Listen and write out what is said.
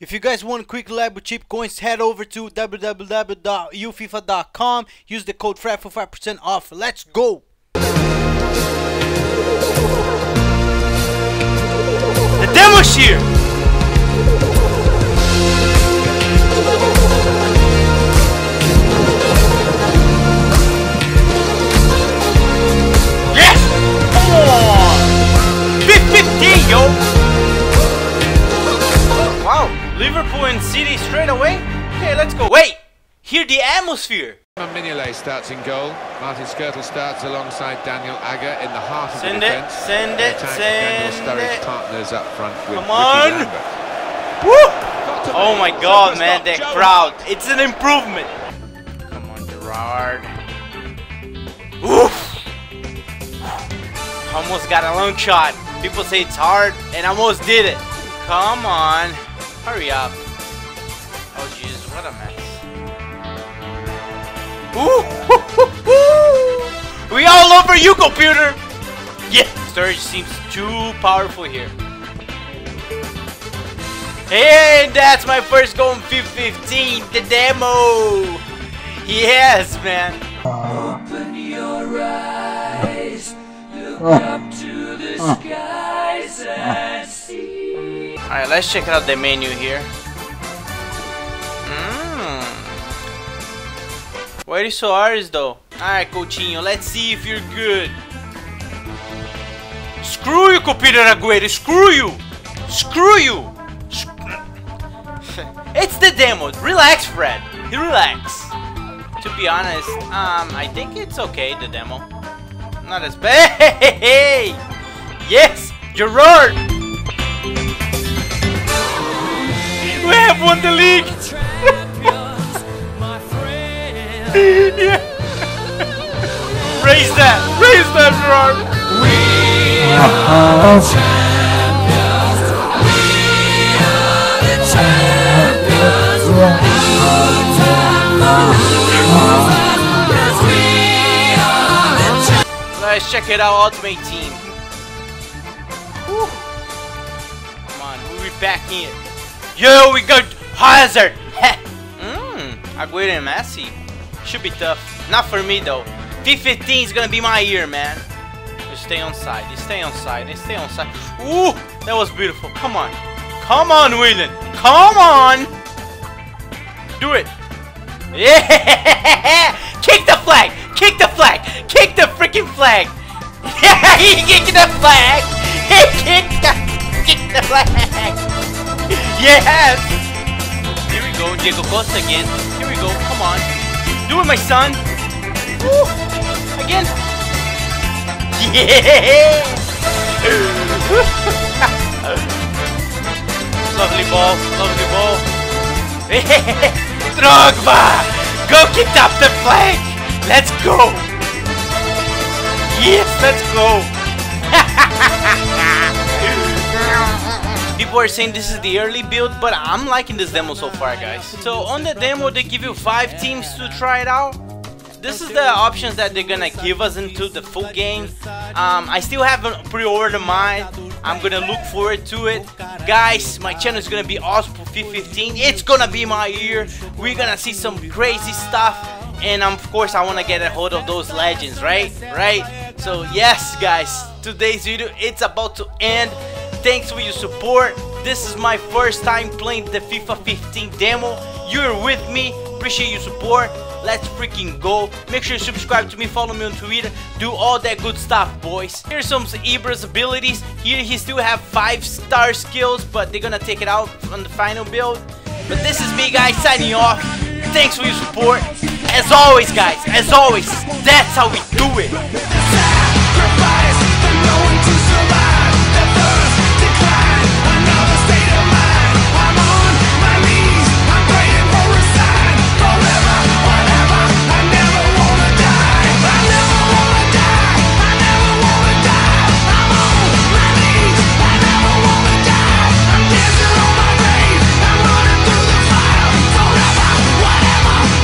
If you guys want quick reliable cheap coins, head over to www.ufifa.com. Use the code FRED for 5% off. Let's go! The demo's here! Liverpool and City straight away? Okay, let's go. Wait! Hear the atmosphere! Mignolet starts in goal. Martin Skrtel starts alongside Daniel Agger in the heart of Send the it, defence. send it, send Daniel Sturridge it. partners up front with Come on. Woo! Oh my god, man, that Jones. crowd. It's an improvement. Come on, Gerrard. Oof! Almost got a long shot. People say it's hard, and I almost did it. Come on. Hurry up. Oh, jeez, what a mess. Ooh! We all over you, computer! Yeah! Sturridge seems too powerful here. Hey, that's my first goal in 15, the demo! Yes, man! Open your eyes, look up Alright, let's check out the menu here. Mmm. Where is Suarez though? Alright, Coutinho, let's see if you're good. Screw you, Computer Aguero, screw you! Screw you! It's the demo, relax, Fred. Relax. To be honest, um, I think it's okay, the demo. Not as bad. Hey! Yes! Gerrard! Won the league! yeah. Raise that! Raise that, Gerrard! Uh-huh. Let's check it out, Ultimate Team. Whew. Come on, who we back in? Yo, we got Hazard! Mmm, Aguero and Messi. Should be tough. Not for me though. V15 is gonna be my year, man. You stay on side, you stay on side, you stay on side. Ooh, that was beautiful. Come on. Come on, Willian. Come on! Do it. Yeah! Kick the flag! Kick the flag! Kick the freaking flag! Yeah, he kicked the flag! He kicked the, kicked the flag! Yes! Diego Costa again. Here we go, come on. Do it, my son! Woo! Again! Yeah! lovely ball, lovely ball. Drogba! Go kick up the flag! Let's go! Yes, let's go! People are saying this is the early build, but I'm liking this demo so far, guys. So on the demo, they give you five teams to try it out. This is the options that they're gonna give us into the full game. Um, I still haven't pre-ordered mine. I'm gonna look forward to it. Guys, my channel is gonna be awesome for F15. It's gonna be my year. We're gonna see some crazy stuff. And um, of course, I wanna get a hold of those legends, right? Right? So yes, guys, today's video, it's about to end. Thanks for your support. This is my first time playing the FIFA 15 demo. You're with me. Appreciate your support. Let's freaking go. Make sure you subscribe to me, follow me on Twitter, do all that good stuff, boys. Here's some Ibra's abilities. Here he still have 5 star skills, but they're gonna take it out on the final build. But this is me, guys, signing off. Thanks for your support. As always, guys, as always, that's how we do it.